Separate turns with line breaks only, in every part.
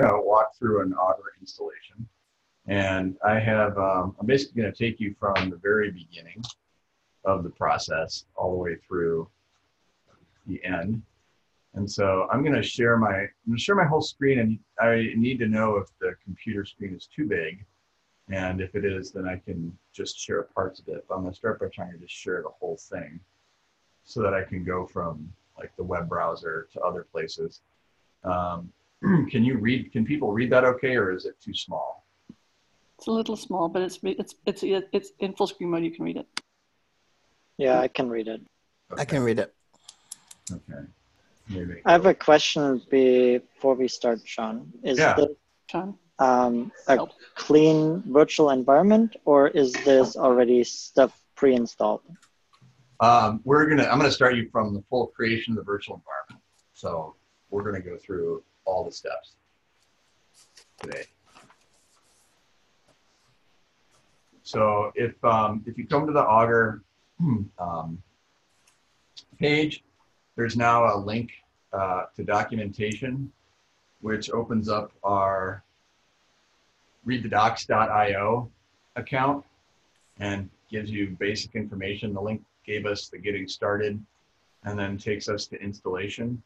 going to walk through an Augur installation. And I have, um, I'm basically going to take you from the very beginning of the process all the way through the end. And so I'm going to share my, I'm going to share my whole screen and I need to know if the computer screen is too big. And if it is, then I can just share parts of it. But I'm going to start by trying to just share the whole thing so that I can go from like the web browser to other places. Um, can you read, can people read that okay, or is it too small?
It's a little small, but it's, it's, it's, it's in full screen mode. You can read it.
Yeah, I can read it.
Okay. I can read it.
Okay. Maybe.
I have a question before we start, Sean. Is
yeah.
this
Sean?
Um, a clean virtual environment, or is this already stuff pre-installed?
Um, we're gonna. I'm gonna start you from the full creation of the virtual environment. So we're gonna go through all the steps today. So if um, if you come to the Augur um, page, there's now a link uh, to documentation, which opens up our readthedocs.io account and gives you basic information. The link gave us the getting started and then takes us to installation.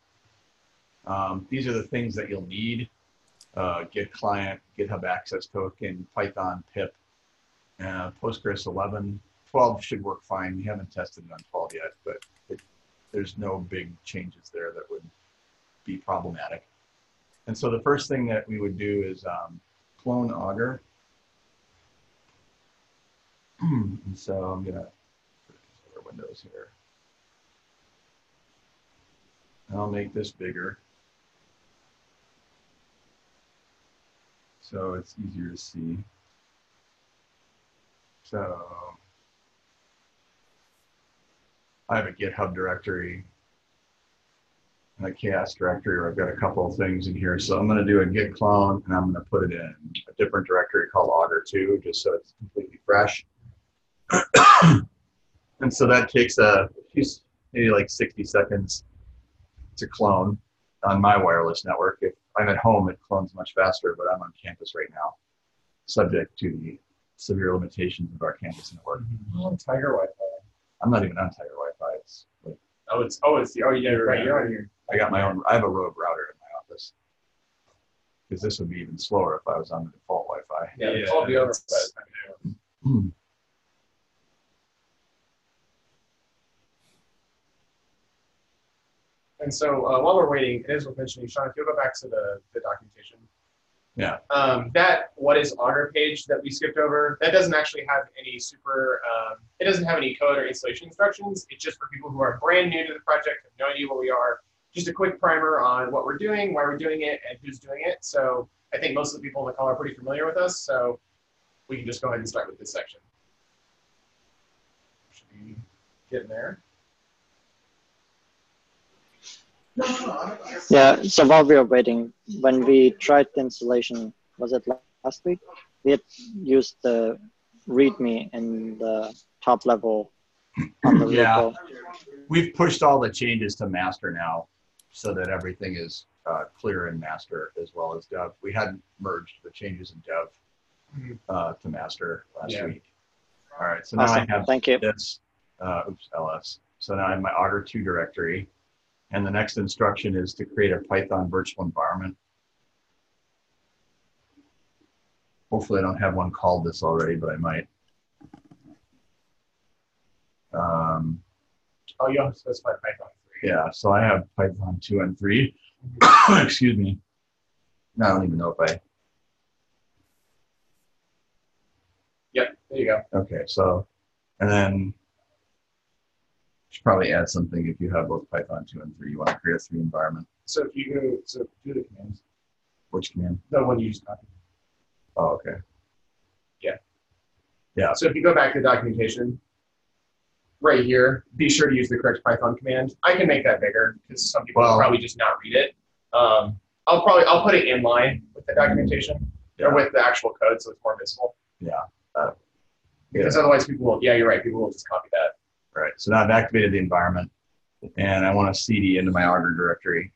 Um, these are the things that you'll need. Uh, Git client, GitHub access token, Python, pip, uh, Postgres 11. 12 should work fine. We haven't tested it on 12 yet, but it, there's no big changes there that would be problematic. And so the first thing that we would do is um, clone Augur. and so I'm gonna put windows here. I'll make this bigger. So it's easier to see. So I have a GitHub directory and a chaos directory where I've got a couple of things in here. So I'm going to do a git clone and I'm going to put it in a different directory called augur2 just so it's completely fresh. and so that takes a maybe like 60 seconds to clone on my wireless network. If I'm at home, it clones much faster, but I'm on campus right now, subject to the severe limitations of our campus network. Mm-hmm.
on Tiger Wi-Fi.
I'm not even on Tiger Wi-Fi. It's like,
Oh, it's oh, it's oh yeah, right. You're on your.
I got my own. I have a rogue router in my office because this would be even slower if I was on the default Wi-Fi.
Yeah, it's all the over. And so uh, while we're waiting, it is worth mentioning, Sean, if you'll go back to the, the documentation.
Yeah.
Um, that what is Augur page that we skipped over, that doesn't actually have any super, um, it doesn't have any code or installation instructions. It's just for people who are brand new to the project, have no idea what we are. Just a quick primer on what we're doing, why we're doing it, and who's doing it. So I think most of the people in the call are pretty familiar with us. So we can just go ahead and start with this section. Should be getting there.
Yeah, so while we were waiting, when we tried the installation, was it last week? We had used the README in the top level on the
Yeah.
repo.
We've pushed all the changes to master now, so that everything is uh, clear in master as well as dev. We hadn't merged the changes in dev
Mhm.
uh, to master last
Yeah.
week. All right, so now I have
thank you.
this. Uh, oops, ls. So now I have my Augur 2 directory. And the next instruction is to create a Python virtual environment. Hopefully I don't have one called this already, but I might. Um,
Oh, you have to specify Python 3.
yeah, so I have Python 2 and 3. Excuse me. I don't even know if I,
Yep, there you go.
okay, so, and then should probably add something if you have both Python 2 and 3. You want to create a 3 environment.
So if you go, so do the commands,
Which command?
the one you just copied.
Oh, okay. Yeah. Yeah.
So if you go back to the documentation, right here, be sure to use the correct Python command. I can make that bigger because some people
Well-
probably just not read it. Um, I'll probably I'll put it in line with the documentation or with the actual code so it's more visible.
Yeah. Uh,
Because otherwise people will yeah, you're right, people will just copy that.
Right. So now I've activated the environment and I want to cd into my Augur directory,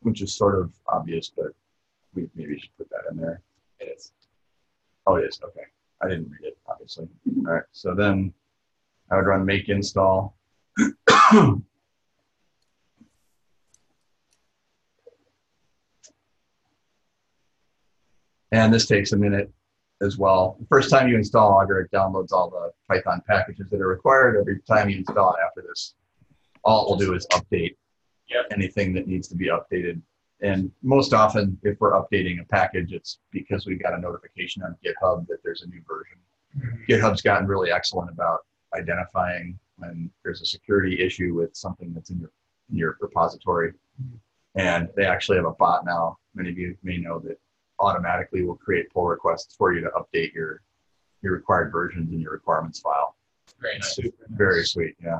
which is sort of obvious, but we maybe should put that in there.
It is.
Oh, it is, okay. I didn't read it, obviously. All right, so then I would run make install. And this takes a minute as well. The First time you install Augur, it downloads all the Python packages that are required. Every time you install it after this, all it will do is update
Yep.
anything that needs to be updated. And most often, if we're updating a package, it's because we got a notification on GitHub that there's a new version. Mm-hmm. GitHub's gotten really excellent about identifying when there's a security issue with something that's in your in your repository. Mm-hmm. And they actually have a bot now. Many of you may know that automatically will create pull requests for you to update your your required versions in your requirements file.
Very nice.
Su- Very sweet, yeah.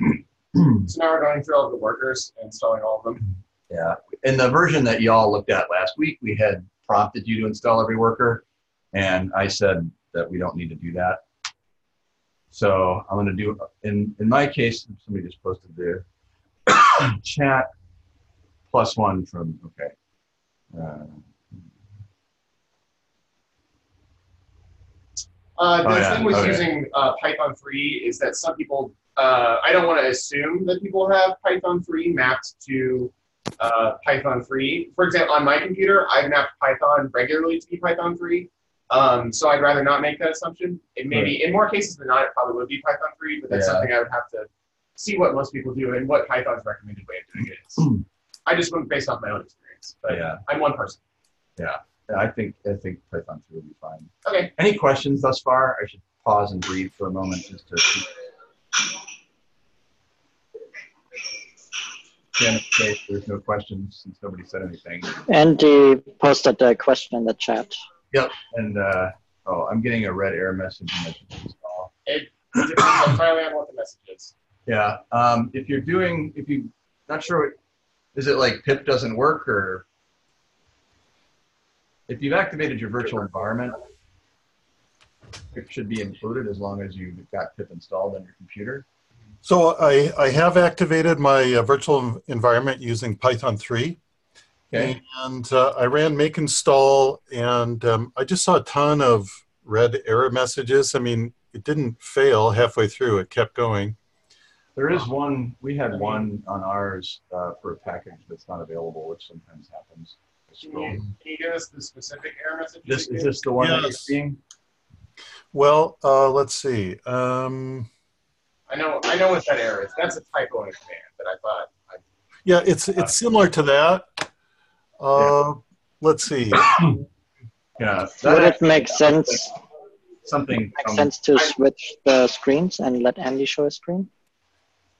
So now we're going through all the workers and installing all of them.
Yeah, in the version that y'all looked at last week, we had prompted you to install every worker, and I said that we don't need to do that. So I'm gonna do, in, in my case, somebody just posted there, chat plus one from, okay. Uh,
Uh, the
Oh, yeah,
thing with using uh, Python 3 is that some people, uh, I don't want to assume that people have Python 3 mapped to uh, Python 3. For example, on my computer, I've mapped Python regularly to be Python 3. Um, so I'd rather not make that assumption. It may be, in more cases than not, it probably would be Python 3, but that's
Yeah.
something I would have to see what most people do and what Python's recommended way of doing it is. I just went based off my own experience, but
Yeah.
I'm one person.
I think, I think Python 2 will be fine.
Okay.
Any questions thus far? I should pause and breathe for a moment just to. Jan, okay, there's no questions since nobody said anything.
Andy posted a question in the chat.
Yep, And, uh, oh, I'm getting a red error message in the install.
It depends entirely on what the message is.
Yeah, um, if you're doing, if you, not sure, what- is it like pip doesn't work or? If you've activated your virtual environment, it should be included as long as you've got pip installed on your computer.
So I, I have activated my uh, virtual environment using Python 3.
Okay,
And uh, I ran make install, and um, I just saw a ton of red error messages. I mean, it didn't fail halfway through, it kept going.
there is one, we had one on ours, uh, for a package that's not available, which sometimes happens.
Can you, can you give us the specific error message?
This, is
you-
this the one that you're seeing?
Well, uh, let's see. Um,
I know, I know what that error is. That's a typo in a command that I thought. I,
yeah, it's it's similar to that. Uh, Let's see.
Yeah.
Would it make sense
Something.
make
from,
sense to switch the screens and let Andy show a screen?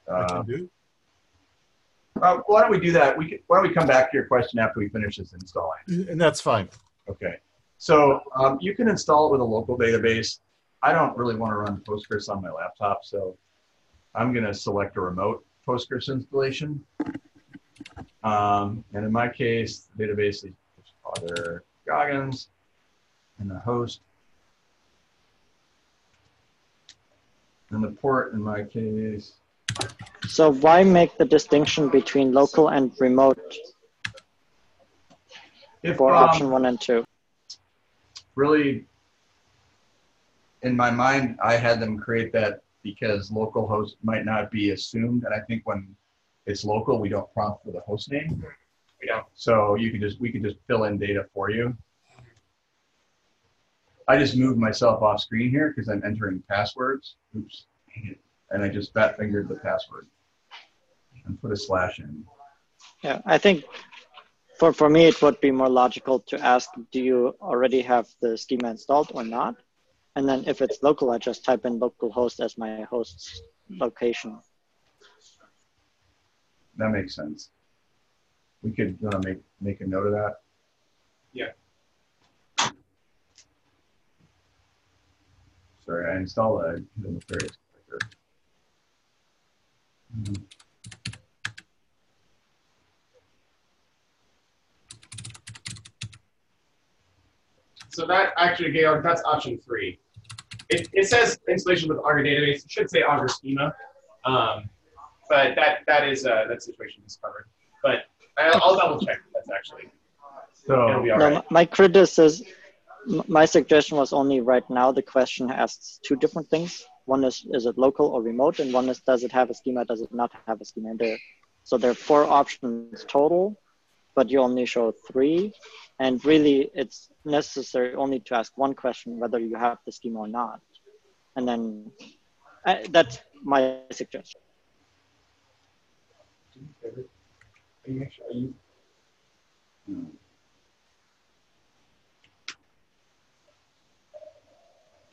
I
uh,
can do.
Uh, why don't we do that? We could, why don't we come back to your question after we finish this installing?
And that's fine.
Okay. So um, you can install it with a local database. I don't really want to run Postgres on my laptop, so I'm going to select a remote Postgres installation. Um, and in my case, the database is Father Goggins and the host. And the port in my case,
So why make the distinction between local and remote
if
for
um,
option one and two?
really in my mind i had them create that because localhost might not be assumed and i think when it's local we don't prompt for the host name
we don't.
so you can just we can just fill in data for you i just moved myself off screen here because i'm entering passwords oops dang it. And i just fat fingered the password and put a slash in
Yeah, I think for, for me, it would be more logical to ask, do you already have the schema installed or not? And then if it's local, I just type in localhost as my host's location.
that makes sense we could uh, make make a note of that
Yeah.
Sorry, I installed a hidden nefarious clicker. Mhm.
So that actually, Georg, that's option three. It, it says installation with Augur database. It should say Augur schema, um, but that that is uh, that situation is covered. But I'll, I'll double check. That's actually It'll be
So,
No,
right.
my- my criticism, my suggestion was only right now. The question asks two different things. One is, is it local or remote? And one is, does it have a schema? Does it not have a schema? And there, so there are four options total, but you only show three. And really, it's necessary only to ask one question, whether you have the schema or not. And then uh, that's my suggestion.
Can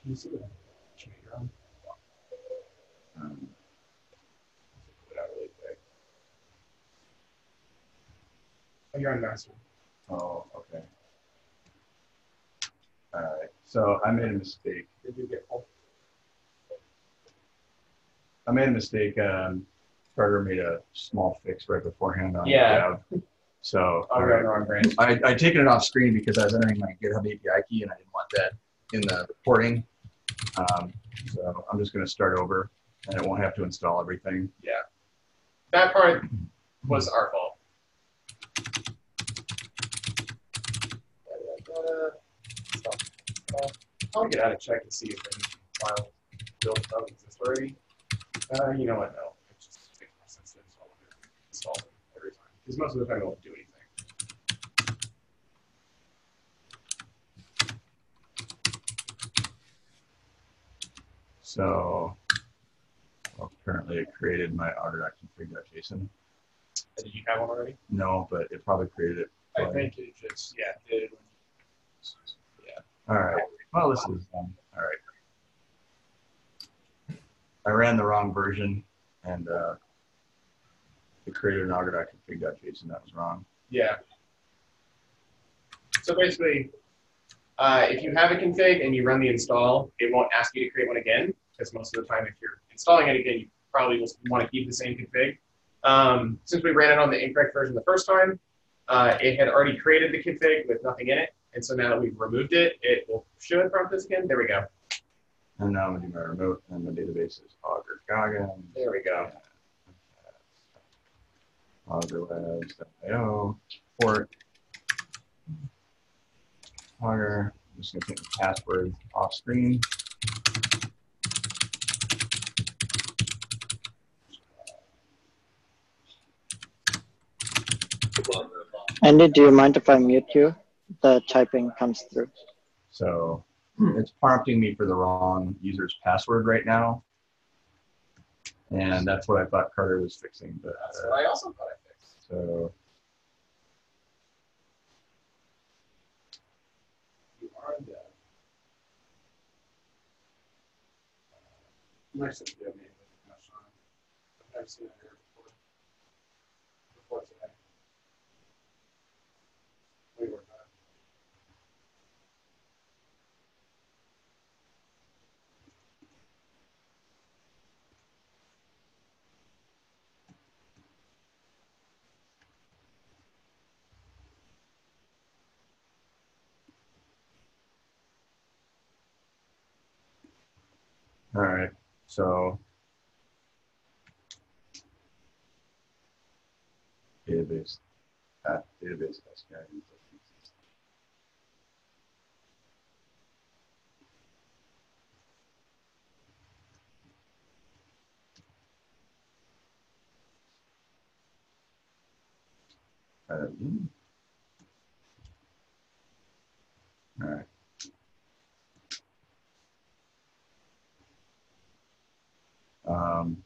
you see on?
Um, put it out really quick.
Oh, you're on master.
Oh, okay. All right, so I made a mistake.
Did you get all?
I made a mistake. Um, Carter made a small fix right beforehand on
Yeah.
GitHub. So
Oh, you're wrong branch.
I I taken it off screen because I was entering my GitHub API key and I didn't want that in the reporting. Um, so I'm just going to start over and it won't have to install everything. Yeah.
That part was our fault. I'll get out and check and see if any file built up exist already. Uh, you know what? No, it just makes more sense to install it every time because most of the time it won't do anything.
So well, apparently it created my augur.config.json.
Did you have one already?
No, but it probably created it.
I think it just yeah did. it Yeah.
All right. Well, this is um, all right. I ran the wrong version and uh, it created an augur.config.json that was wrong.
Yeah. So basically, uh, if you have a config and you run the install, it won't ask you to create one again because most of the time, if you're installing it again, you probably will want to keep the same config. Um, since we ran it on the incorrect version the first time, uh, it had already created the config with nothing in it, and so now that we've removed it, it will show should prompt us again. There we go.
And now I'm gonna do my remote and my database is Augur Gaga.
There we go.
AugurWebs.io port. Augur. I'm just gonna take the password off screen.
Andy, do you mind if I mute you? The typing comes through.
So it's prompting me for the wrong user's password right now. And that's what I thought Carter was fixing, but
That's
uh,
what I also thought I fixed.
so
You are the. You might have to have made. I've never seen it
all right. So database at database SKI. Um, all right. Um,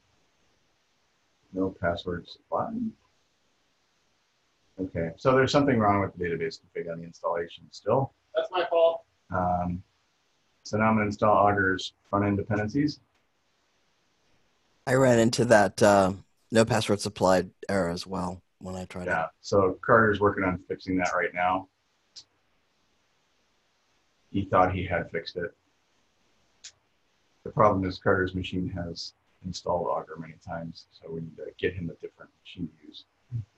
no password supplied. Okay, so there's something wrong with the database config on the installation still.
That's my fault.
Um, so now I'm gonna install Augur's front end dependencies.
I ran into that uh, no password supplied error as well when I tried it.
Yeah,
it.
so Carter's working on fixing that right now. He thought he had fixed it. The problem is Carter's machine has installed Augur many times, so we need to get him a different machine to use.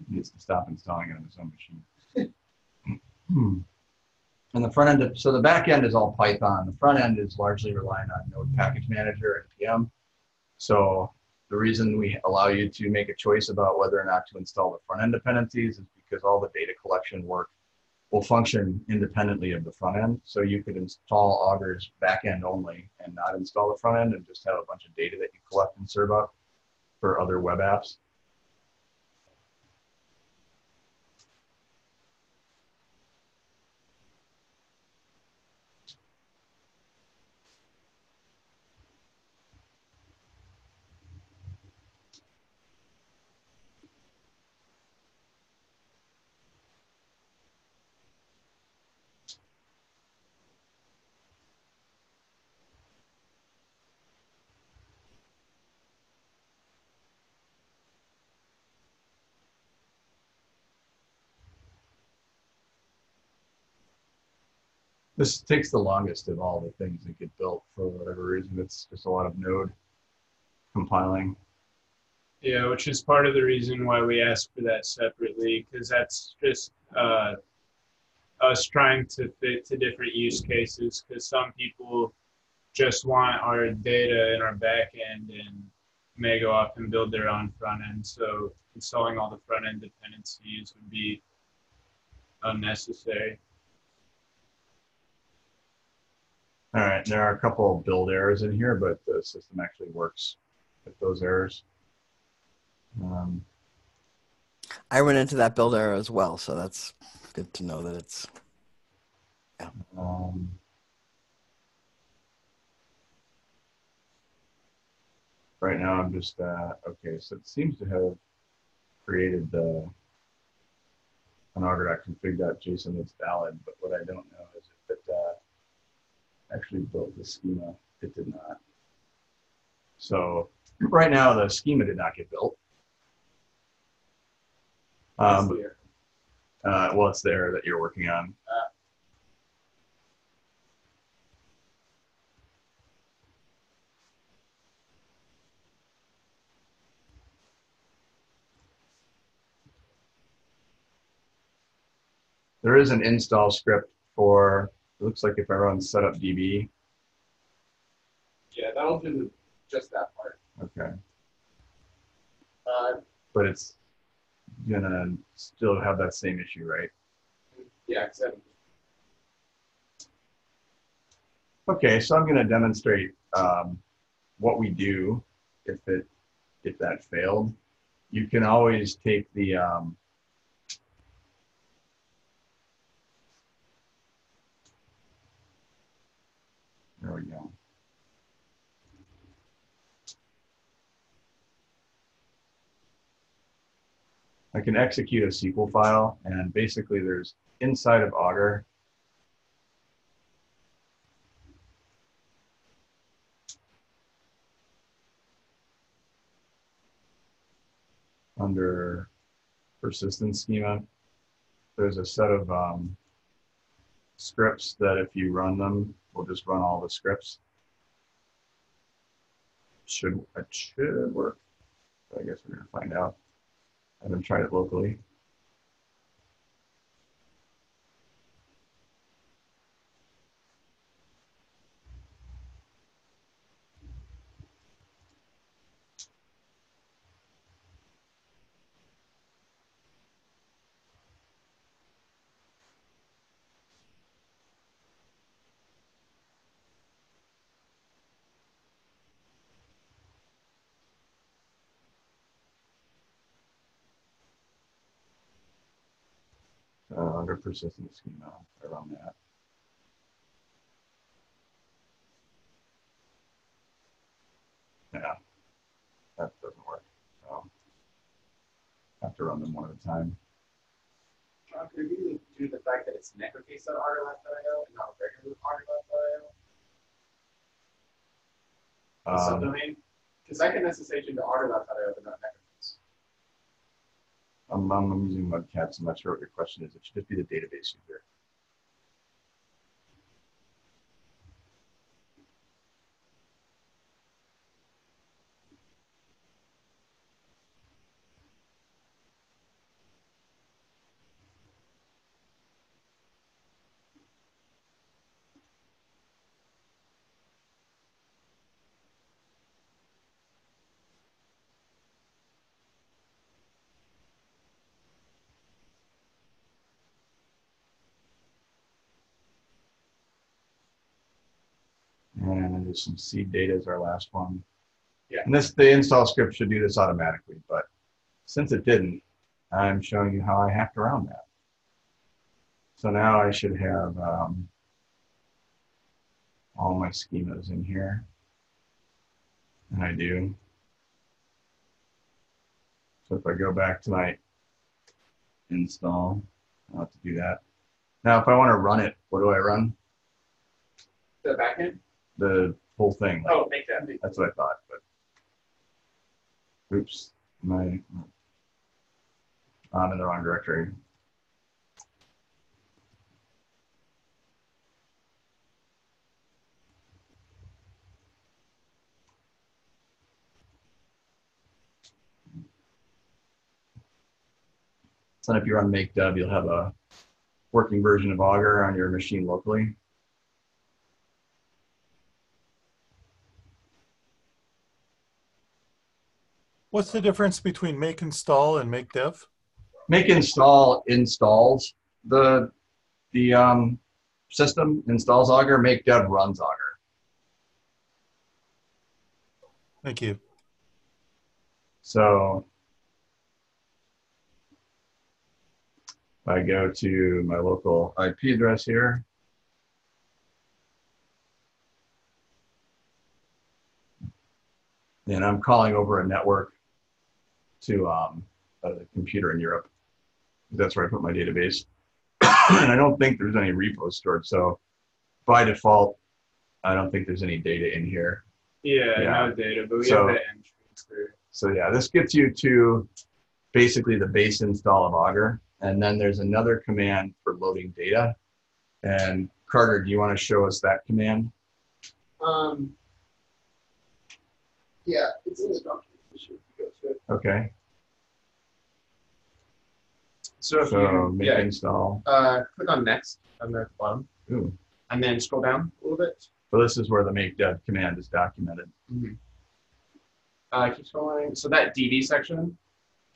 He needs to stop installing it on his own machine. And the front end, so the back end is all Python. The front end is largely relying on Node Package Manager NPM. So the reason we allow you to make a choice about whether or not to install the front end dependencies is because all the data collection work will function independently of the front end. So you could install Augur's back end only and not install the front end and just have a bunch of data that you collect and serve up for other web apps. This takes the longest of all the things that get built for whatever reason. It's just a lot of node compiling.
Yeah, which is part of the reason why we ask for that separately, because that's just uh, us trying to fit to different use cases. Because some people just want our data in our back end and may go off and build their own front end. So installing all the front end dependencies would be unnecessary.
All right, there are a couple of build errors in here, but the system actually works with those errors. Um,
I run into that build error as well, so that's good to know that it's.
um, right now, I'm just uh, okay. So it seems to have created the an augur.config.json that's valid, but what I don't know is if it uh, actually built the schema. It did not. So right now, the schema did not get built. Um, uh, well, it's there that you're working on. There is an install script for, it looks like if I run setup DB,
Yeah, that'll do just that part.
okay,
Uh,
but it's gonna still have that same issue, right?
yeah, except
Okay, so I'm going to demonstrate um, what we do if it if that failed. You can always take the um, there we go. I can execute a SQL file, and basically there's inside of Augur, under persistence schema, there's a set of um, scripts that if you run them, we'll just run all the scripts. Should it should work. I guess we're gonna find out. I haven't tried it locally. Uh, under schema around that. Yeah, that doesn't work. So have to run them one at a time.
John, could you do the fact that it's necrocase.argolab.io and not regular? The
Um,
subdomain? Because I can SSH into argolab.io, but not necrocase.
I'm, using Mudcats. I'm not sure what your question is. It should just be the database user. Some seed data is our last one.
Yeah.
And this, the install script should do this automatically, but since it didn't, I'm showing you how I hacked around that. So now I should have um, all my schemas in here. And I do. So if I go back to my install, I'll have to do that. Now, if I want to run it, what do I run?
The backend?
The whole thing.
Oh, make that.
That's what I thought, but oops, my I'm in the wrong directory. So if you run make dev, you'll have a working version of Augur on your machine locally.
What's the difference between make install and make dev?
make install installs the the um, system installs augur make dev runs augur
Thank you.
so if i go to my local ip address here and i'm calling over a network to um, a computer in europe that's where I put my database. and I don't think there's any repos stored. So by default, I don't think there's any data in here.
Yeah,
Yeah.
no data, but we
So-
have the entries there.
So yeah, this gets you to basically the base install of Augur. And then there's another command for loading data. And Carter, do you want to show us that command?
Um, yeah, it's in the documentation. if you go to it.
Okay.
So if
So
you
make
yeah,
install.
uh, click on next on the bottom,
Ooh.
and then scroll down a little bit.
So this is where the make dev command is documented.
Uh, keep scrolling. So that DB section.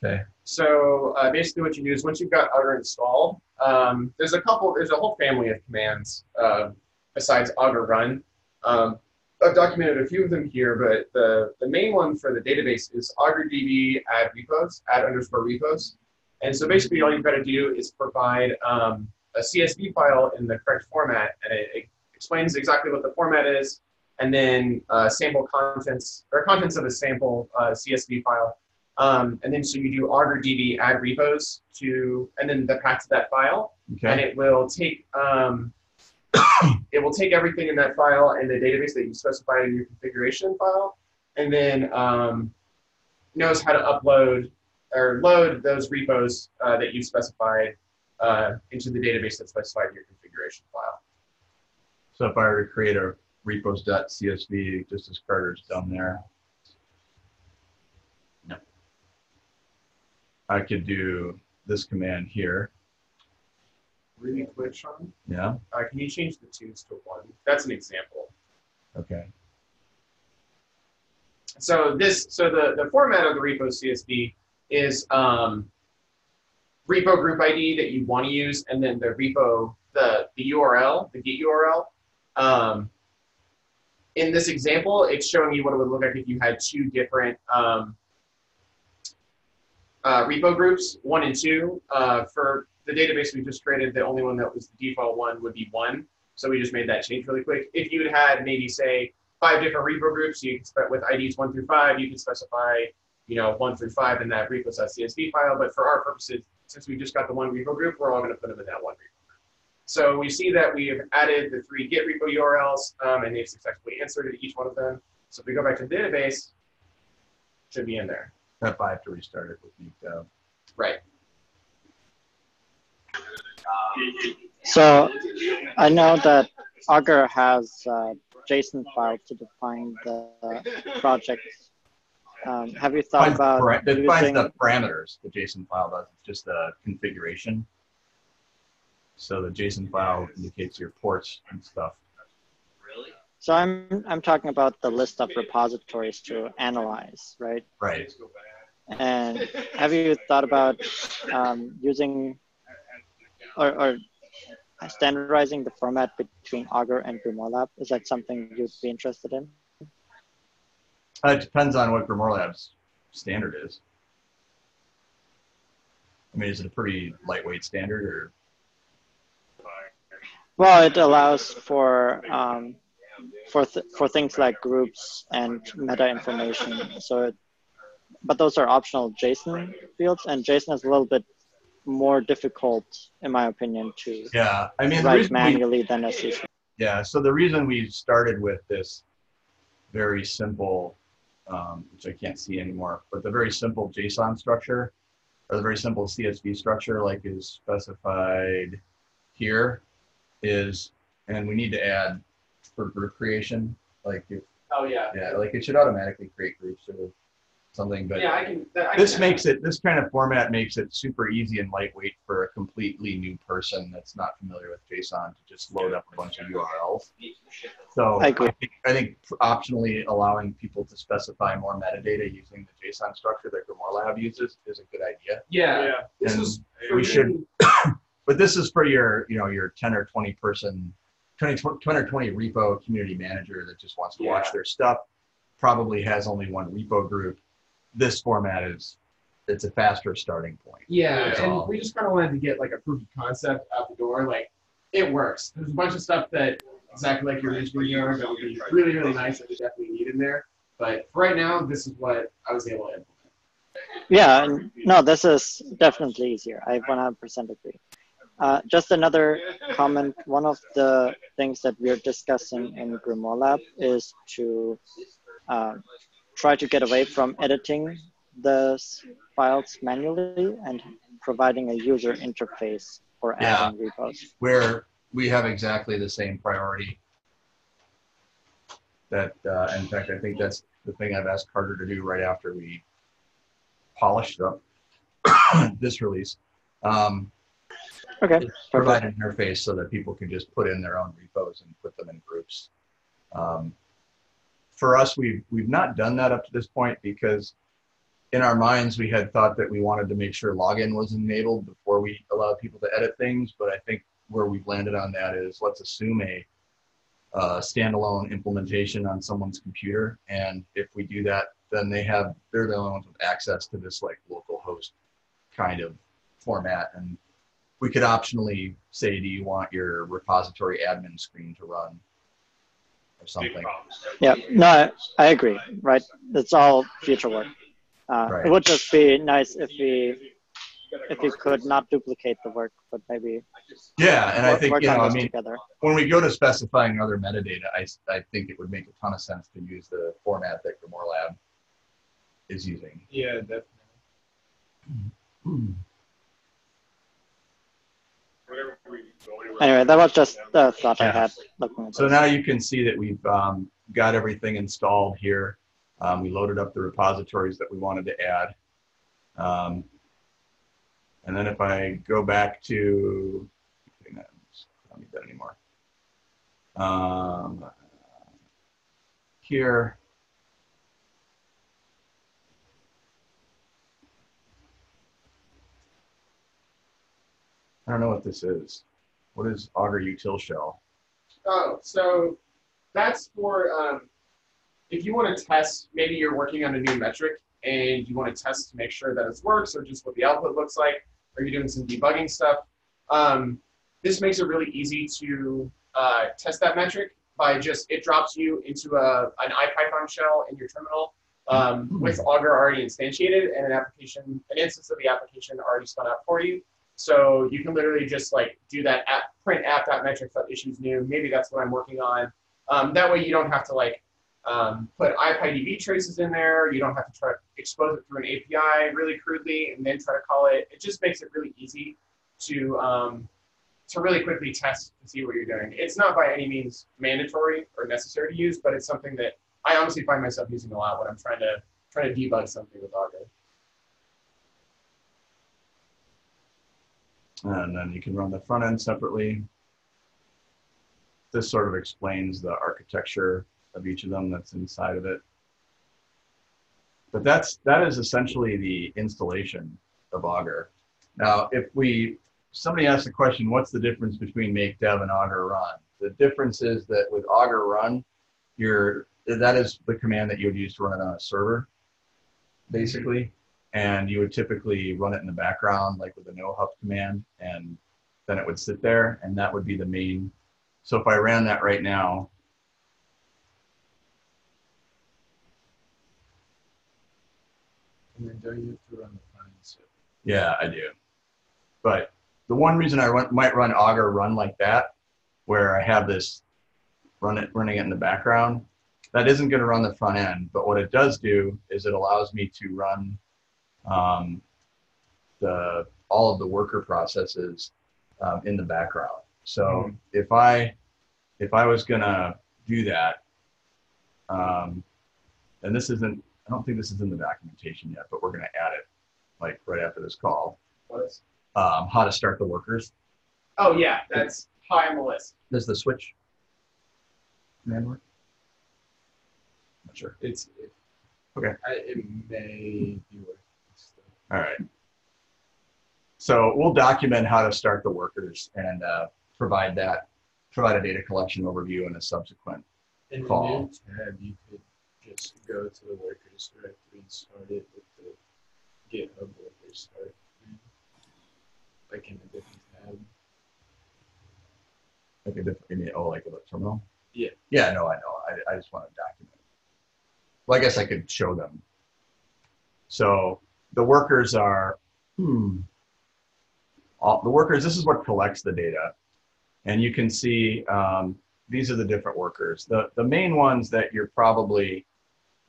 Okay.
So uh, basically, what you do is once you've got Augur installed, um, there's a couple, there's a whole family of commands uh, besides Augur run. Um, I've documented a few of them here, but the, the main one for the database is Augur DB add repos, add underscore repos. And so basically, all you've got to do is provide um, a CSV file in the correct format, and it, it explains exactly what the format is, and then uh, sample contents or contents of a sample uh, CSV file. Um, and then so you do augur db add repos to, and then the path to that file, and it will take um, it will take everything in that file and the database that you specified in your configuration file, and then um, knows how to upload or load those repos uh, that you specified uh, into the database that's specified in your configuration file.
So if I were to create a repos.csv, just as Carter's done there. No. I could do this command here.
Really quick, Sean.
Yeah.
Uh, can you change the twos to one? That's an example.
Okay.
So this, so the, the format of the repo CSV is um, repo group ID that you want to use, and then the repo, the, the URL, the Git URL. Um, in this example, it's showing you what it would look like if you had two different um, uh, repo groups, one and two. Uh, for the database we just created, the only one that was the default one would be one. So we just made that change really quick. If you had had maybe say five different repo groups, you could with IDs one through five, you could specify, you know, one through five in that repos.csv file. But for our purposes, since we just got the one repo group, we're all going to put them in that one repo group. So we see that we have added the three Git repo URLs, um, and they've successfully inserted each one of them. So if we go back to the database, it should be in there.
If I have to restart it with make dev.
Right.
So I know that Augur has a JSON file to define the project. Um, have you thought
Defines
about
para- it defines
using,
the parameters the JSON file does. It's just a configuration. So the JSON file indicates your ports and stuff. Really?
So I'm, I'm talking about the list of repositories to analyze, right?
Right.
And have you thought about um, using or, or standardizing the format between Augur and Grimoire Lab? Is that something you'd be interested in?
Uh, It depends on what Grimoire Lab's standard is. I mean, is it a pretty lightweight standard or?
Well, it allows for um, for th- for things like groups and meta information. So, it, but those are optional JSON fields, and JSON is a little bit more difficult, in my opinion, to
Yeah, I mean,
write
reason we-
manually than SC.
Yeah, so the reason we started with this very simple, um, which I can't see anymore, but the very simple JSON structure or the very simple CSV structure like is specified here is, and we need to add for group creation, like, if,
Oh yeah.
yeah, like it should automatically create groups or something, but
Yeah, I can. I
this
can-
makes it, this kind of format makes it super easy and lightweight for a completely new person that's not familiar with JSON to just load up a bunch of URLs. So
I agree.
think, I think optionally allowing people to specify more metadata using the JSON structure that Grimoire Lab uses is a good idea.
Yeah.
Yeah.
This
And
was.
we should- But this is for your, you know, your 10 or 20 person, 20, 20 or 20 repo community manager that just wants to watch their stuff, probably has only one repo group. This format is, it's a faster starting point.
Yeah,
That's
and
all.
we just kind of wanted to get like a proof of concept out the door. Like, it works. There's a bunch of stuff that exactly like you're mentioning here that would be really, really nice that we definitely need in there. But for right now, this is what I was able to implement.
Yeah, and no, this is definitely easier. I 100% agree. Uh, just another comment. One of the things that we're discussing in Grimoire Lab is to uh, try to get away from editing the files manually and providing a user interface for
Yeah.
adding repos.
where we have exactly the same priority. That, uh, in fact, I think that's the thing I've asked Carter to do right after we polished up this release. Um,
Okay,
provide an interface so that people can just put in their own repos and put them in groups. Um, for us, we've we've not done that up to this point because in our minds we had thought that we wanted to make sure login was enabled before we allowed people to edit things. But I think where we've landed on that is let's assume a uh, standalone implementation on someone's computer, and if we do that, then they have they're the only ones with access to this like local host kind of format and we could optionally say, do you want your repository admin screen to run or something?
Yeah, no, I, I agree. Right, it's all future work. Uh,
Right.
It would just be nice if we if we could not duplicate the work, but maybe
Yeah, and I think, you know, I mean,
together.
when we go to specifying other metadata, I, I think it would make a ton of sense to use the format that Grimoire Lab is using.
Yeah, definitely.
Anyway, that was just the thought I had
So now you can see that we've um, got everything installed here. Um, we loaded up the repositories that we wanted to add. Um, and then if I go back to, I don't need that anymore. Um, here, I don't know what this is. What is Augur util shell?
Oh, so that's for um, if you want to test, maybe you're working on a new metric and you want to test to make sure that it works or just what the output looks like, or you're doing some debugging stuff. Um, this makes it really easy to uh, test that metric by just, it drops you into a, an IPython shell in your terminal um, with Augur already instantiated and an application, an instance of the application already spun up for you. So you can literally just like do that app, print app.metrics issues new. Maybe that's what I'm working on. Um, that way you don't have to like um, put ipdb traces in there. You don't have to try to expose it through an API really crudely and then try to call it. It just makes it really easy to um, to really quickly test to see what you're doing. It's not by any means mandatory or necessary to use, but it's something that I honestly find myself using a lot when I'm trying to trying to debug something with Augur.
And then you can run the front end separately. This sort of explains the architecture of each of them that's inside of it. But that's that is essentially the installation of Augur. Now, if we somebody asked the question, what's the difference between make dev and augur run? The difference is that with augur run, you're, that is the command that you would use to run it on a server, basically. And you would typically run it in the background, like with the nohup command, and then it would sit there, and that would be the main. So if I ran that right now,
And then don't you have to run the find?
Yeah, I do. But the one reason I run, might run augur run like that, where I have this run it running it in the background, that isn't going to run the front end. But what it does do is it allows me to run um, the all of the worker processes um, in the background. So
Mhm.
if I if I was going to do that, um, and this isn't, I don't think this is in the documentation yet, but we're going to add it like right after this call.
What's-
Um, how to start the workers.
Oh yeah, that's high on the list.
Does the switch command work? Not sure.
It's it,
Okay.
I, it may be worth.
All right. So we'll document how to start the workers and uh, provide that, provide a data collection overview in a subsequent.
In the
Call.
tab, you could just go to the workers directory and start it with the GitHub workers start, like in a different tab.
Like a different, you mean, oh, like a terminal?
Yeah.
Yeah, no, I know. I, I just want to document. Well, I guess I could show them. So the workers are, hmm. All, the workers, this is what collects the data. And you can see um, these are the different workers. The, the main ones that you're probably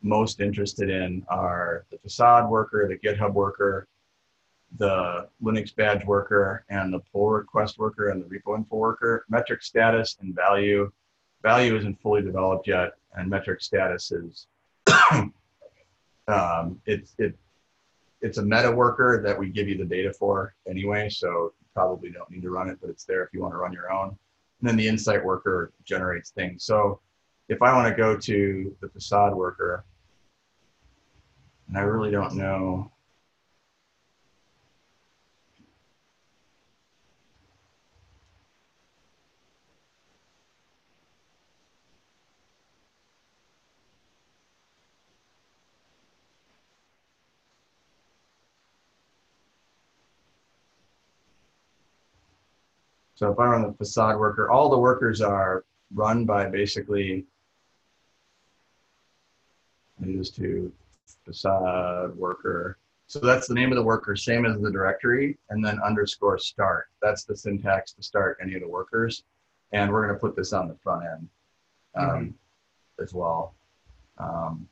most interested in are the facade worker, the GitHub worker, the Linux badge worker, and the pull request worker, and the repo info worker. Metric status and value. Value isn't fully developed yet, and metric status is um, it's it it's a meta worker that we give you the data for anyway, so you probably don't need to run it, but it's there if you want to run your own. And then the insight worker generates things. So if I want to go to the facade worker, and I really don't know. So if I run the facade worker, all the workers are run by basically news to facade worker. So that's the name of the worker, same as the directory, and then underscore start. That's the syntax to start any of the workers. And we're going to put this on the front end um, as well. Um,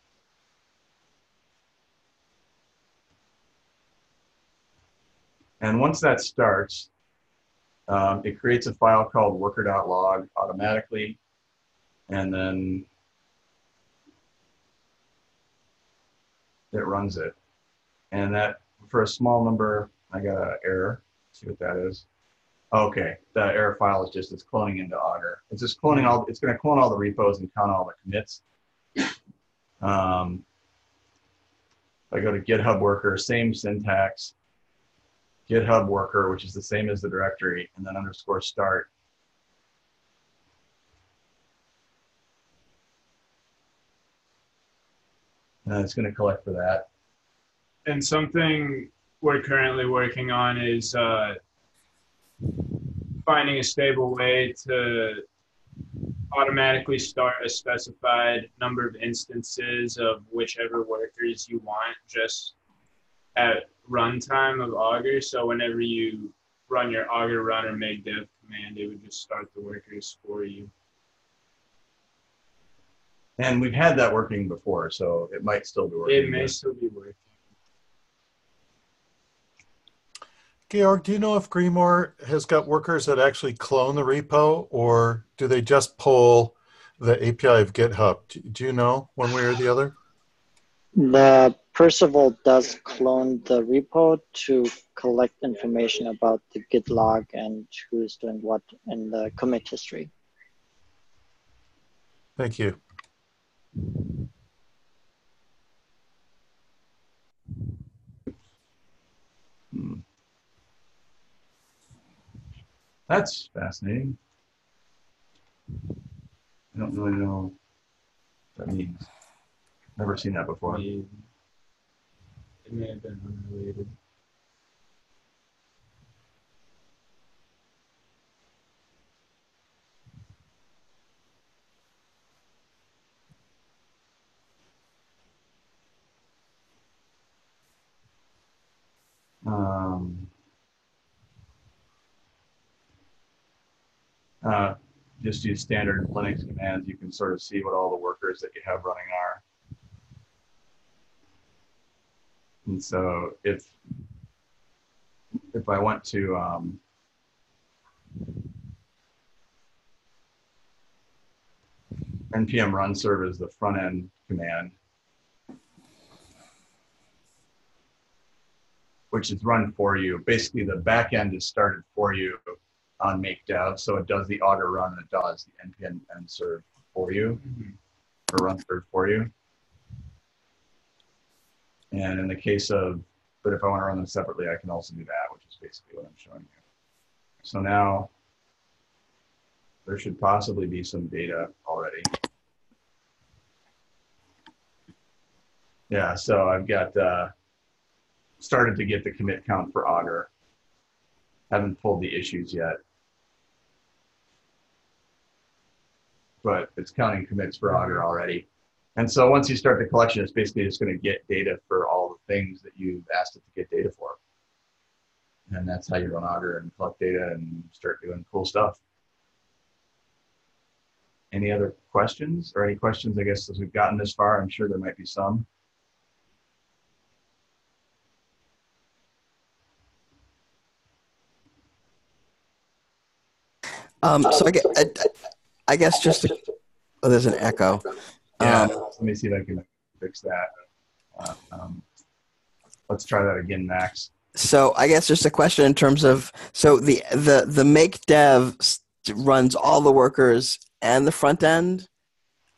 and once that starts, um, it creates a file called worker.log automatically. And then it runs it. And that, for a small number, I got an error. see what that is. Okay, the error file is just, it's cloning into Augur. It's just cloning all, it's going to clone all the repos and count all the commits. Um, I go to GitHub worker, same syntax. GitHub worker, which is the same as the directory, and then underscore start. And it's going to collect for that.
And something we're currently working on is uh, finding a stable way to automatically start a specified number of instances of whichever workers you want just at runtime of Augur. So whenever you run your Augur run or make dev command, it would just start the workers for you.
And we've had that working before, so it might still be working.
It may
but-
still be working.
Georg, do you know if Grimoire has got workers that actually clone the repo, or do they just pull the API of GitHub? Do- Do you know one way or the other?
The Perceval does clone the repo to collect information about the git log and who's doing what in the commit history.
Thank you.
Hmm. That's fascinating. I don't really know what that means. Never seen that before.
It may have been unrelated.
Um, uh, just use standard Linux commands. You can sort of see what all the workers that you have running are. And so if if I want to um, npm run serve is the front end command, which is run for you. Basically, the back end is started for you on make dev, so it does the auto run and it does the npm and serve for you or run serve for you. And in the case of, but if I want to run them separately, I can also do that, which is basically what I'm showing you. So now there should possibly be some data already. Yeah, so I've got uh, started to get the commit count for Augur. Haven't pulled the issues yet. But it's counting commits for Augur already. And so once you start the collection, it's basically just going to get data for all the things that you've asked it to get data for. And that's how you run Augur and collect data and start doing cool stuff. Any other questions or any questions, I guess, as we've gotten this far? I'm sure there might be some.
Um, so I, gue- I, I guess just to, oh, there's an echo.
Yeah,
Um,
let me see if I can fix that. Uh, um, let's try that again, Max.
so I guess just a question in terms of so the the the make dev runs all the workers and the front end,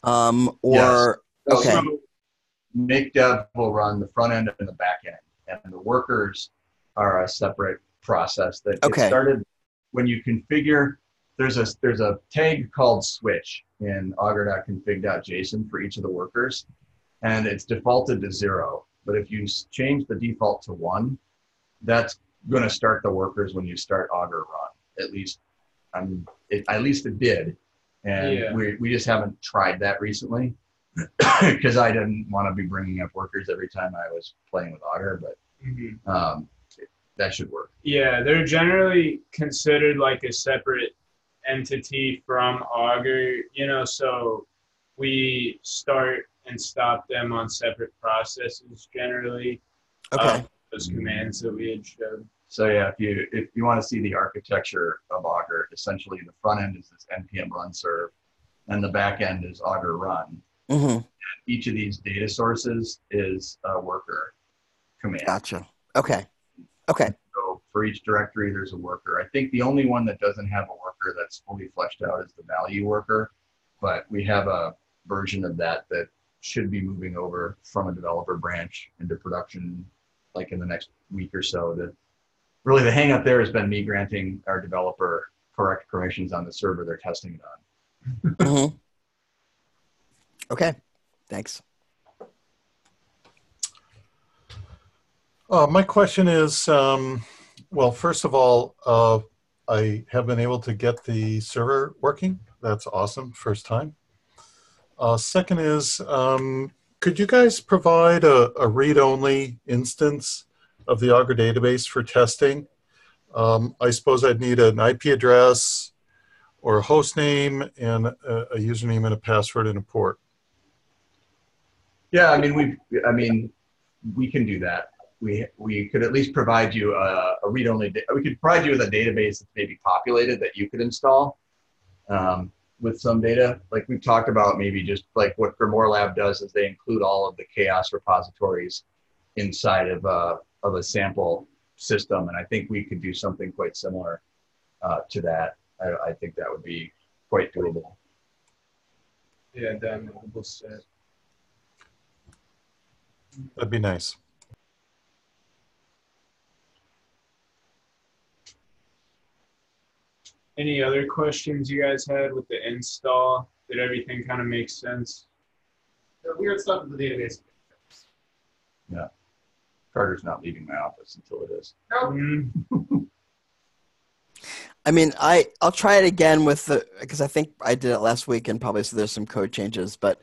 um, or okay,
So Make dev will run the front end and the back end, and the workers are a separate process that
Okay.
started when you configure. There's a there's a tag called switch in augur.config.json for each of the workers, and it's defaulted to zero. But if you change the default to one, that's going to start the workers when you start Augur run. At least, um, it, at least it did, and
Yeah.
we we just haven't tried that recently because I didn't want to be bringing up workers every time I was playing with Augur, but
Mhm.
um, that should work.
Yeah, they're generally considered like a separate entity from Augur, you know, so we start and stop them on separate processes generally.
okay,
uh, those commands that we had showed.
So yeah, if you if you want to see the architecture of Augur, essentially the front end is this npm run serve, and the back end is Augur run.
Mm-hmm.
Each of these data sources is a worker command.
gotcha. Okay, okay,
So for each directory, there's a worker. I think the only one that doesn't have a worker that's fully fleshed out is the value worker, but we have a version of that that should be moving over from a developer branch into production like in the next week or so. That really the hang up there has been me granting our developer correct permissions on the server they're testing it on.
hmm okay. Thanks.
Uh, my question is, um, well, first of all, uh, I have been able to get the server working. That's awesome, first time. Uh, second is, um, could you guys provide a, a read-only instance of the Augur database for testing? Um, I suppose I'd need an IP address or a host name and a, a username and a password and a port.
Yeah, I mean we I mean we can do that. We we could at least provide you a, a read-only. Da- we could provide you with a database that's maybe populated that you could install um, with some data. Like we've talked about, maybe just like what Grimoire Lab does is they include all of the CHAOSS repositories inside of a of a sample system, and I think we could do something quite similar uh, to that. I, I think that would be quite doable.
Yeah, downloadable set.
That'd be nice.
Any other questions you guys had with the install? Did everything kind of make sense?
The weird stuff in the database. Yeah.
Carter's not leaving my office until it is.
No,
Mm,
I mean, I I'll try it again with the because I think I did it last week and probably so there's some code changes, but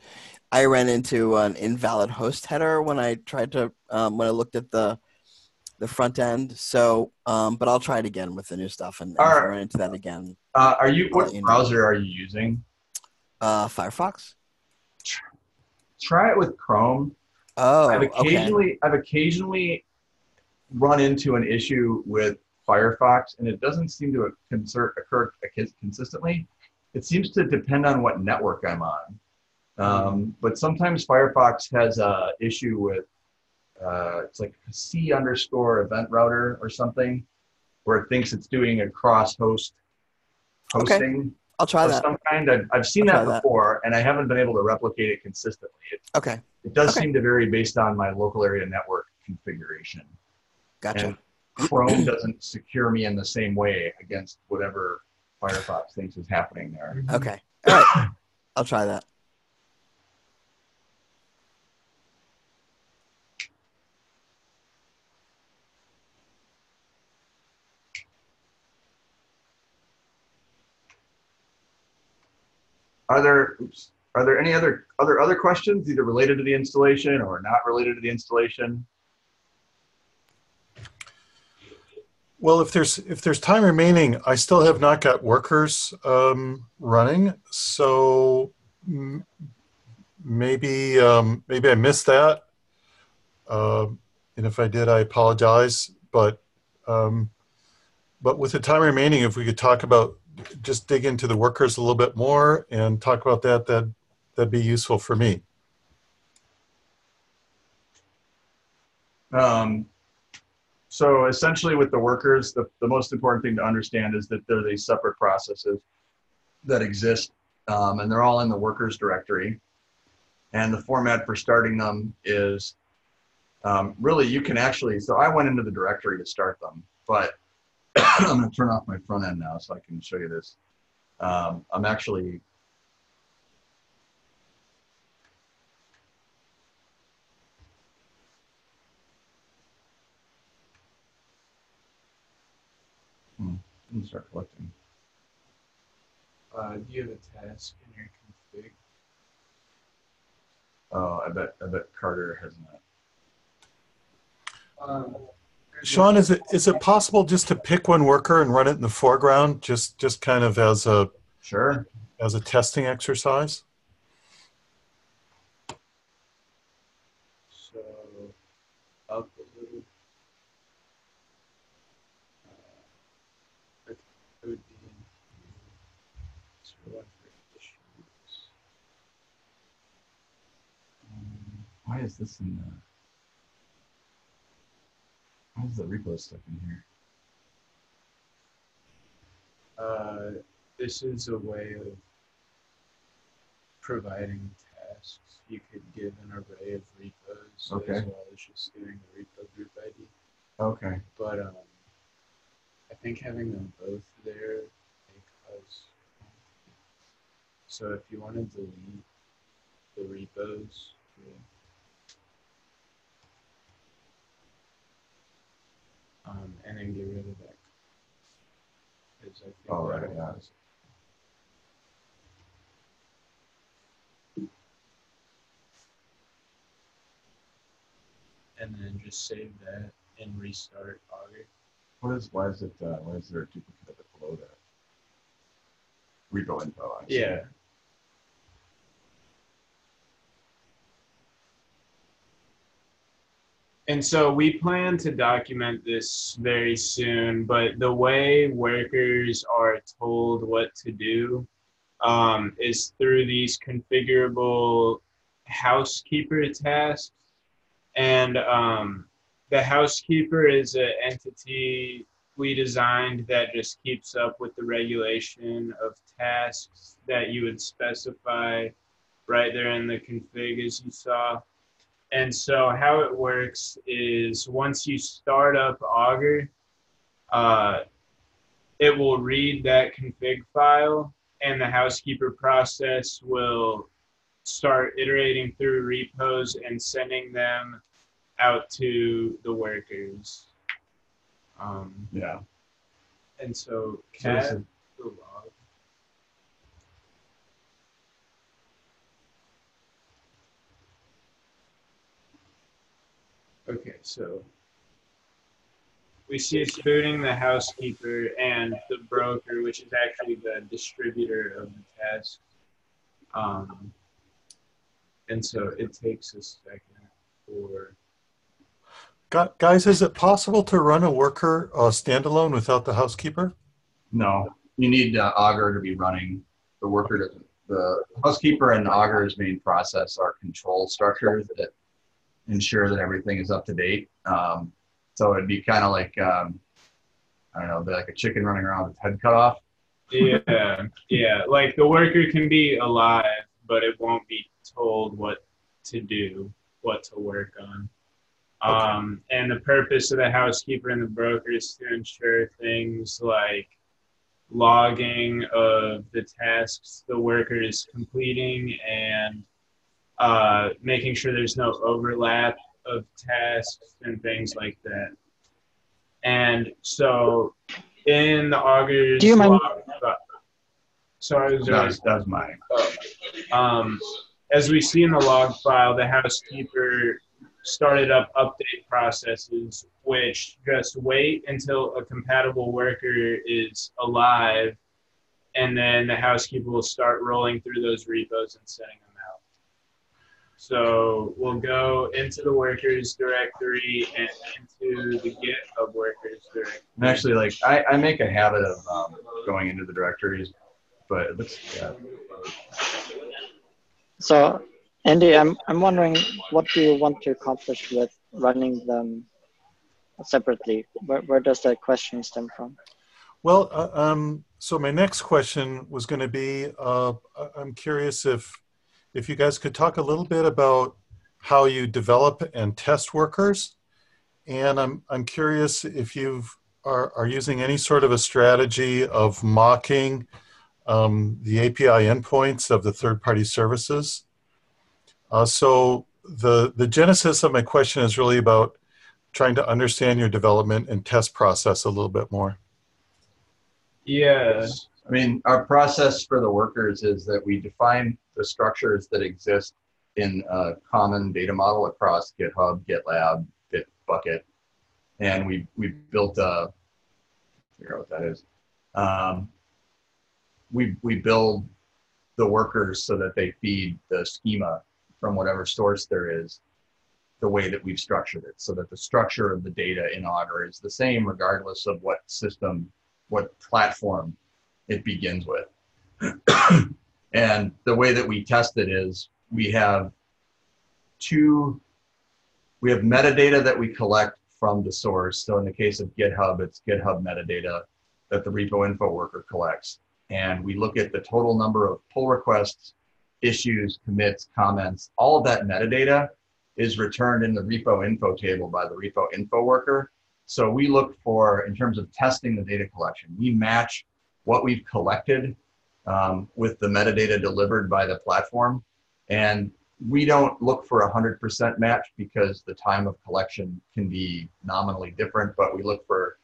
I ran into an invalid host header when I tried to um, when I looked at the the front end. So, um, but I'll try it again with the new stuff and, and
Alright.
run into that again.
Uh, are you? What
you know.
browser are you using?
Uh, Firefox.
Try it with Chrome.
Oh,
I've
okay.
occasionally I've occasionally run into an issue with Firefox, and it doesn't seem to concert, occur consistently. It seems to depend on what network I'm on. Um, but sometimes Firefox has a issue with uh, it's like C underscore event router or something, where it thinks it's doing a cross host hosting. Okay.
I'll try
of
that.
some kind. I've, I've seen
I'll
that
try that.
before, and I haven't been able to replicate it consistently. It,
Okay,
it does
Okay.
seem to vary based on my local area network configuration.
gotcha.
And Chrome doesn't secure me in the same way against whatever Firefox thinks is happening there.
Okay, all right. I'll try that.
Are there oops, are there any other other other questions either related to the installation or not related to the installation?
Well, if there's if there's time remaining, I still have not got workers um, running, so maybe um, maybe I missed that, Um and if I did, I apologize. But um, but with the time remaining, if we could talk about just dig into the workers a little bit more and talk about that, that that'd be useful for me.
Um, so essentially with the workers, the, the most important thing to understand is that they're these separate processes that exist um, and they're all in the workers directory. And the format for starting them is um, really you can actually, so I went into the directory to start them, but I'm going to turn off my front end now so I can show you this. Um, I'm actually Hmm. Let me start collecting.
Uh, do you have a task in your config?
Oh, I bet I bet Carter has not.
um,
Sean, is it is it possible just to pick one worker and run it in the foreground, just just kind of as a
Sure.
as a testing exercise?
So up a little. Uh, it would be. So what for issues?
Um, why is this in the? Why the repo stuff in here?
Uh, this is a way of providing tasks. You could give an array of repos
Okay.
as well as just giving the repo group ID.
Okay.
But um, I think having them both there because so if you want to delete the repos, yeah. Um, and then get rid of that. 'Cause I think
Oh, right,
that'll-
yeah.
and then just save that and restart Augur.
What is? Why is it? Uh, why is there a duplicate of it below that? Repo info. I see.
Yeah. And so we plan to document this very soon, but the way workers are told what to do um, is through these configurable housekeeper tasks. And um, the housekeeper is an entity we designed that just keeps up with the regulation of tasks that you would specify right there in the config as you saw. And so how it works is once you start up Augur, uh, it will read that config file, and the housekeeper process will start iterating through repos and sending them out to the workers. Um,
Yeah.
and so
So this
cat
is-
the log. Okay, so we see it's booting the housekeeper and the broker, which is actually the distributor of the task. Um, and so it takes a second for
Guys, is it possible to run a worker uh, standalone without the housekeeper?
No, you need uh, Augur to be running. The worker doesn't. The housekeeper and Augur's main process are control structures that ensure that everything is up to date. Um, so it'd be kind of like um, I don't know, like a chicken running around with its head cut off.
yeah, yeah. Like the worker can be alive, but it won't be told what to do, what to work on. Um, and the purpose of the housekeeper and the broker is to ensure things like logging of the tasks the worker is completing and uh, making sure there's no overlap of tasks and things like that. And so in the augurs
Do you mind-
log, uh, sorry,
That was, that was mine.
Um, as we see in the log file, the housekeeper started up update processes, which just wait until a compatible worker is alive, and then the housekeeper will start rolling through those repos and setting them out. So we'll go into the workers directory and into the GitHub workers directory.
And actually, like I, I make a habit of um, going into the directories, but it looks yeah.
So, Andy, I'm, I'm wondering what do you want to accomplish with running them separately? Where, where does that question stem from?
Well, uh, um, so my next question was going to be, uh, I'm curious if, if you guys could talk a little bit about how you develop and test workers. And I'm, I'm curious if you are, are using any sort of a strategy of mocking um, the API endpoints of the third-party services. Uh, so the, the genesis of my question is really about trying to understand your development and test process a little bit more.
Yeah.
I mean, our process for the workers is that we define the structures that exist in a common data model across GitHub, GitLab, Bitbucket, and we we built a figure out what that is. Um, we we build the workers so that they feed the schema from whatever source there is the way that we've structured it so that the structure of the data in Augur is the same regardless of what system what platform it begins with. and the way that we test it is we have two, we have metadata that we collect from the source. So in the case of GitHub, it's GitHub metadata that the repo info worker collects. And we look at the total number of pull requests, issues, commits, comments, all of that metadata is returned in the repo info table by the repo info worker. So we look for, in terms of testing the data collection, we match what we've collected um, with the metadata delivered by the platform. And we don't look for a 100% match because the time of collection can be nominally different, but we look for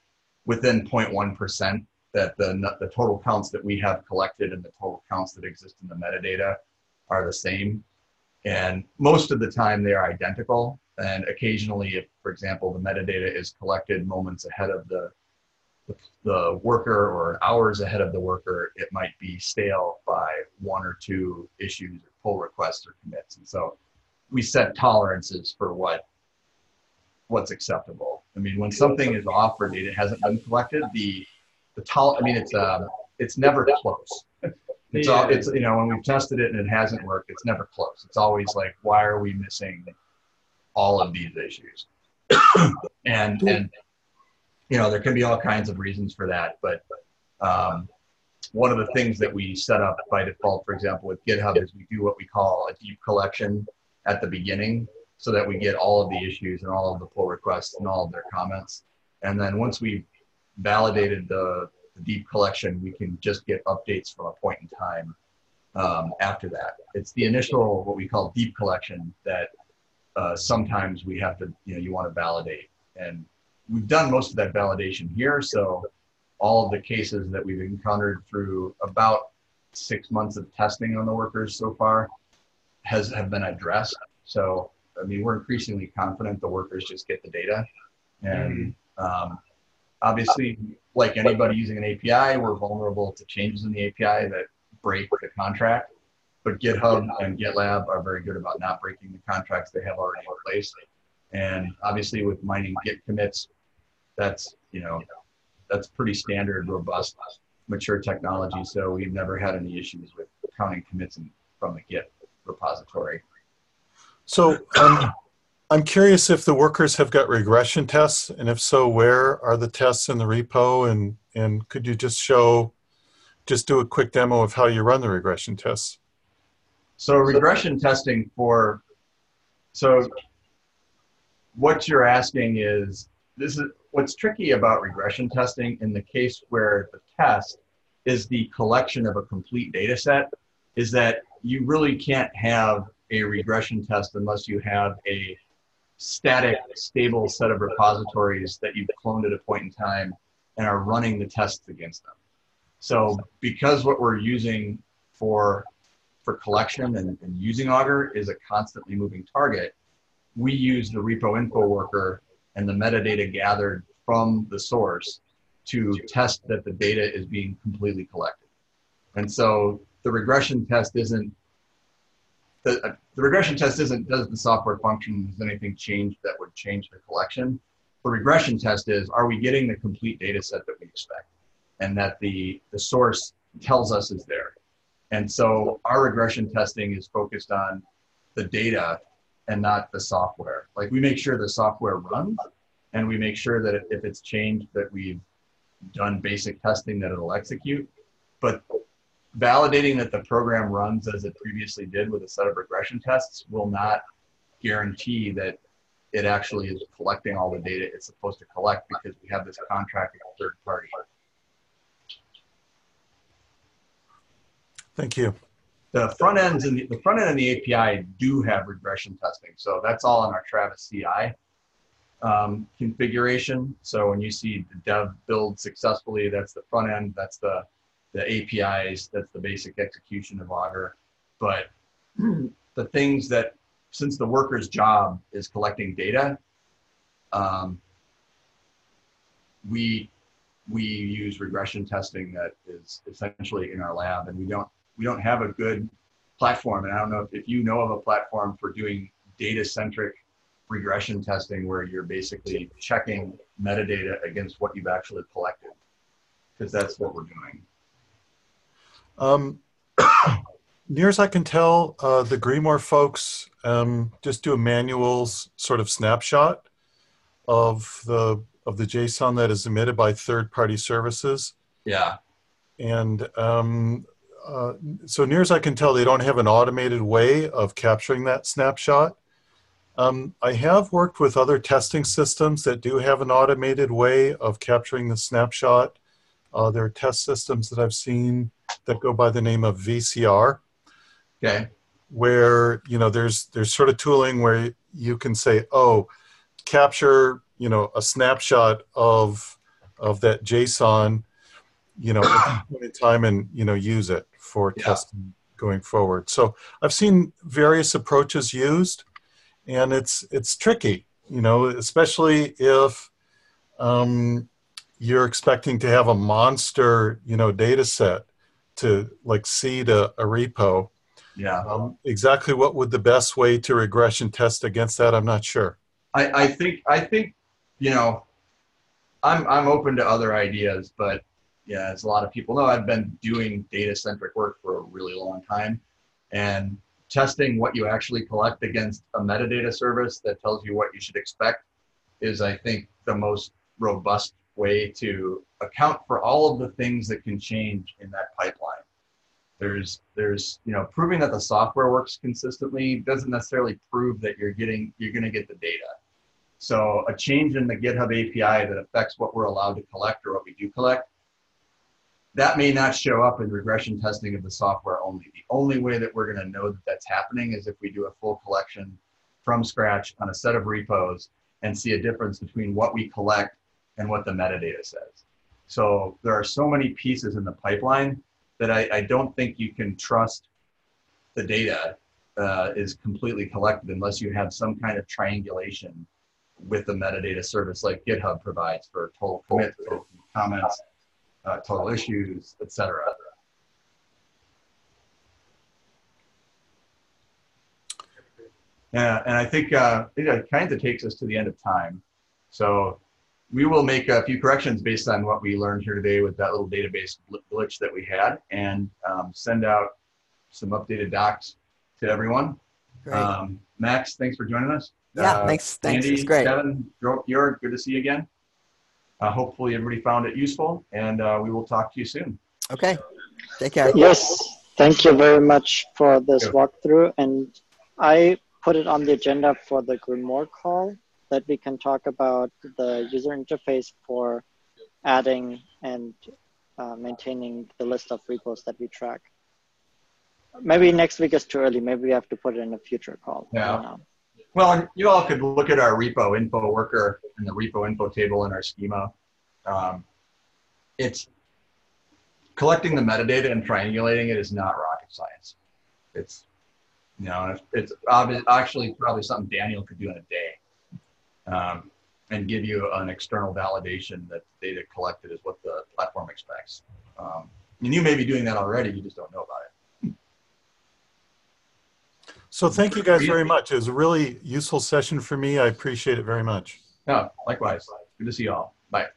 within 0.1% that the, the total counts that we have collected and the total counts that exist in the metadata are the same. And most of the time they are identical. And occasionally, if, for example, the metadata is collected moments ahead of the, the, worker or hours ahead of the worker, it might be stale by one or two issues or pull requests or commits. And so we set tolerances for what what's acceptable. I mean, when something is off or data hasn't been collected, the the tol I mean, it's uh, it's never close. It's all it's you know when we've tested it and it hasn't worked, it's never close. It's always like, why are we missing all of these issues? and and you know there can be all kinds of reasons for that, but um, one of the things that we set up by default, for example, with GitHub is we do what we call a deep collection at the beginning so that we get all of the issues and all of the pull requests and all of their comments. And then once we've validated the the deep collection, we can just get updates from a point in time um, after that. It's the initial, what we call deep collection that uh, sometimes we have to, you know, you want to validate. And we've done most of that validation here. So all of the cases that we've encountered through about six months of testing on the workers so far has have been addressed. So I mean, we're increasingly confident the workers just get the data, and um, obviously, like anybody using an API, we're vulnerable to changes in the API that break the contract. But GitHub and GitLab are very good about not breaking the contracts they have already in place. And obviously, with mining Git commits, that's you know that's pretty standard, robust, mature technology. So we've never had any issues with counting commits in, from the Git repository.
So um, I'm curious if the workers have got regression tests, and if so, where are the tests in the repo? And and could you just show, just do a quick demo of how you run the regression tests?
So regression testing for, so what you're asking is, this is what's tricky about regression testing in the case where the test is the collection of a complete data set, is that you really can't have a regression test unless you have a static, stable set of repositories that you've cloned at a point in time and are running the tests against them. So because what we're using for for collection and, and using Augur is a constantly moving target, we use the repo info worker and the metadata gathered from the source to test that the data is being completely collected. And so the regression test isn't the, uh, the regression test isn't does the software function has anything changed that would change the collection the regression test is are we getting the complete data set that we expect and that the the source tells us is there and so our regression testing is focused on the data and not the software like we make sure the software runs and we make sure that if it's changed that we've done basic testing that it'll execute but validating that the program runs as it previously did with a set of regression tests will not guarantee that it actually is collecting all the data it's supposed to collect because we have this contract with a third party.
Thank you.
The front ends and the, the front end and the API do have regression testing, so that's all in our Travis CI um, configuration. So when you see the dev build successfully, that's the front end, that's the the APIs, that's the basic execution of Augur. But the things that, since the worker's job is collecting data, um, we we use regression testing that is essentially in our lab, and we don't we don't have a good platform. And I don't know if, if you know of a platform for doing data centric regression testing where you're basically checking metadata against what you've actually collected, because that's what we're doing.
Um, near as I can tell, uh, the Grimoire folks um, just do a manual sort of snapshot of the of the JSON that is emitted by third-party services.
Yeah.
And um, uh, so near as I can tell, they don't have an automated way of capturing that snapshot. Um, I have worked with other testing systems that do have an automated way of capturing the snapshot. Uh, there are test systems that I've seen that go by the name of VCR.
Okay.
Where you know there's there's sort of tooling where you can say, oh, capture you know a snapshot of of that JSON, you know, at point in time, and you know use it for
Yeah.
testing going forward. So I've seen various approaches used, and it's it's tricky, you know, especially if um, you're expecting to have a monster, you know, data set to like seed a, a repo.
Yeah.
Um, exactly what would the best way to regression test against that? I'm not sure.
I, I think I think you know I'm I'm open to other ideas, but yeah, as a lot of people know, I've been doing data centric work for a really long time, and testing what you actually collect against a metadata service that tells you what you should expect is, I think, the most robust way to account for all of the things that can change in that pipeline. There's there's you know proving that the software works consistently doesn't necessarily prove that you're getting you're going to get the data. So a change in the GitHub API that affects what we're allowed to collect or what we do collect that may not show up in regression testing of the software only. The only way that we're going to know that that's happening is if we do a full collection from scratch on a set of repos and see a difference between what we collect and what the metadata says. So there are so many pieces in the pipeline that I, I don't think you can trust the data uh, is completely collected unless you have some kind of triangulation with the metadata service like GitHub provides for total commits, total comments, uh, total issues, etc. Yeah, and I think uh, it kind of takes us to the end of time. So we will make a few corrections based on what we learned here today with that little database glitch that we had and um, send out some updated docs to everyone. Um, Max, thanks for joining us.
yeah,
Uh,
thanks. Thanks.
Andy,
it's great.
Kevin, Jorg, good to see you again. Uh, hopefully everybody found it useful and uh, we will talk to you soon.
Okay. Take care.
Yes, thank you very much for this walkthrough. And I put it on the agenda for the Grimoire call that we can talk about the user interface for adding and uh, maintaining the list of repos that we track. Maybe next week is too early. Maybe we have to put it in a future call.
Yeah. Well, you all could look at our repo info worker and the repo info table in our schema. Um, it's collecting the metadata and triangulating it is not rocket science. It's, you know, it's, it's obvious, actually probably something Daniel could do in a day. Um, and give you an external validation that the data collected is what the platform expects. Um, and you may be doing that already, you just don't know about it.
So thank you guys very much. It was a really useful session for me. I appreciate it very much.
No, likewise. Good to see you all. Bye.